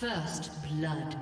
First blood.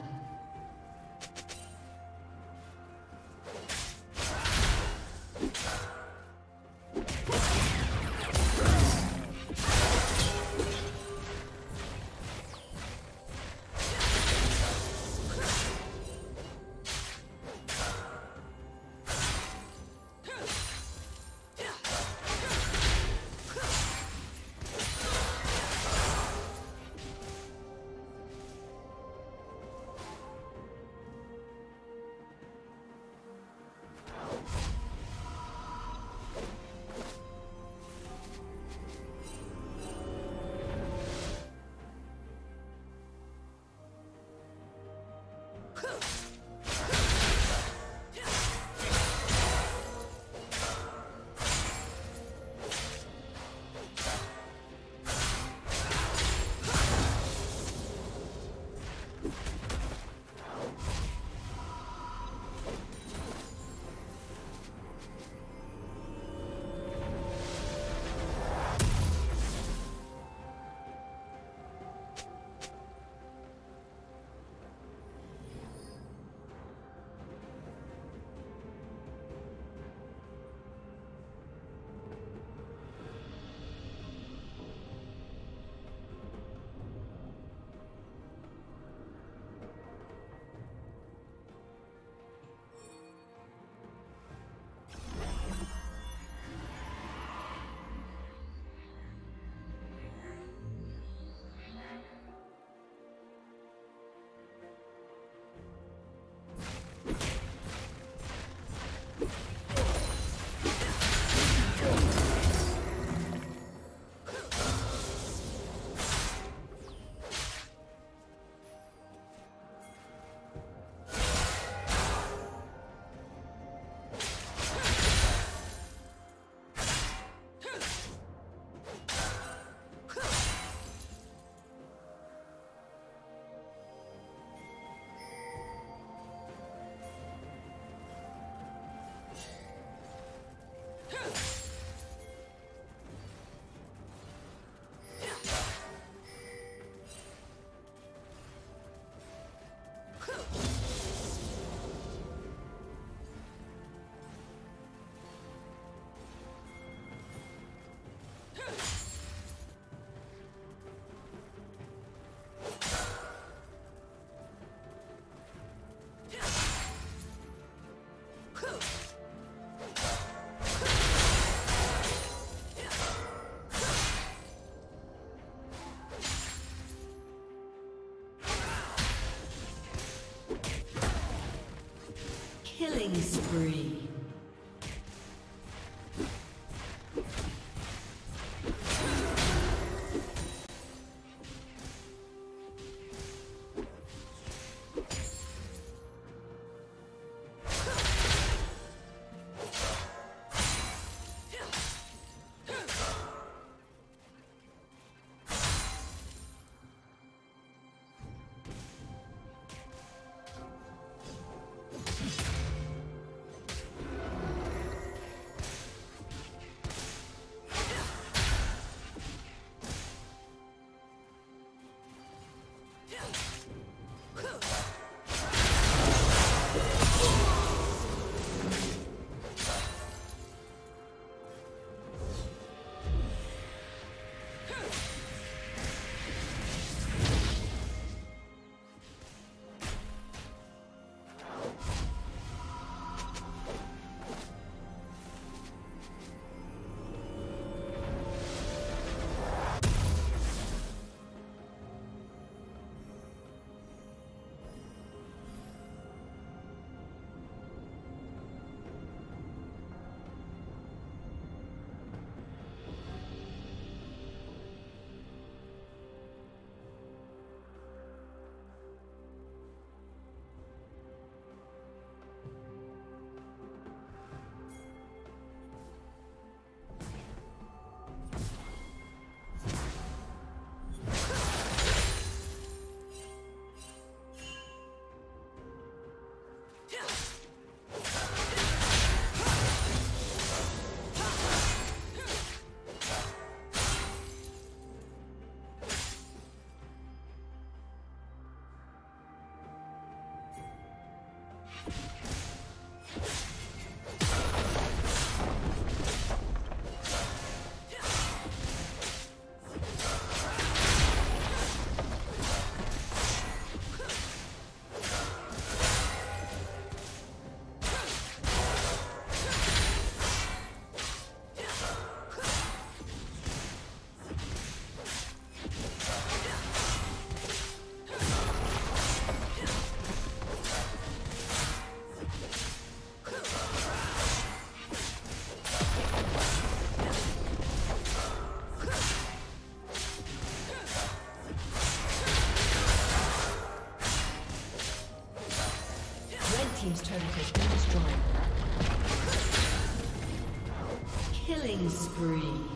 Killing spree. Killing spree.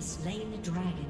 Slain the dragon.